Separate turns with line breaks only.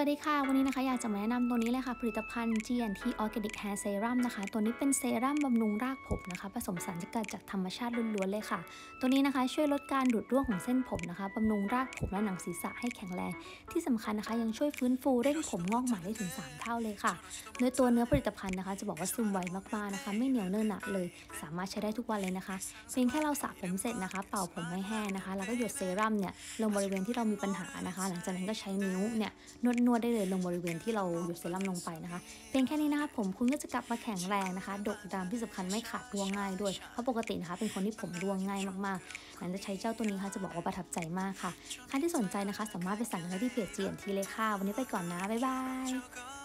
วัสดีค่ะ วันนี้นะคะอยากจะมาแนะนำตัวนี้เลยค่ะ ผลิตภัณฑ์ GNT Organic Hair Serum นะคะ ตัวนี้เป็นเซรั่มบำรุงรากผมนะคะ ผสมสารสกัดจากธรรมชาติล้วนๆเลยค่ะ ตัวนี้นะคะช่วยลดการดูดร่วงของเส้นผมนะคะบำรุงรากผมและหนังศีรษะให้แข็งแรง ที่สำคัญนะคะยังช่วยฟื้นฟูเร่งผมงอกใหม่ได้ถึง 3 เท่าเลยค่ะ โดยตัวเนื้อผลิตภัณฑ์นะคะ จะบอกว่าซึมไวมากๆนะคะ ไม่เหนียวเนินหนะเลย สามารถใช้ได้ทุกวันเลยนะคะเพียงแค่เราสระผมเสร็จนะคะ เป่าผมให้แห้งนะคะ แล้วก็หยดเซรั่มเนี่ยลงบริเวณที่เรามีปัญหานะคะ หลังจากนั้นก็ใช้นิ้วเนี่ยนวดนวดได้เลยลงบริเวณที่เราหยดเซรั่มลงไปนะคะเพียงแค่นี้นะคะผมคุณก็จะกลับมาแข็งแรงนะคะ ดกดำที่สำคัญไม่ขาดร่วงง่ายด้วย เพราะปกตินะคะ เป็นคนที่ผมร่วงง่ายมากๆหลังจากใช้เจ้าตัวนี้ค่ะจะบอกว่าประทับใจมากค่ะใครที่สนใจนะคะ สามารถไปสั่งได้ที่เพจเจียนทีเลยค่ะวันนี้ไปก่อนนะบ๊ายบาย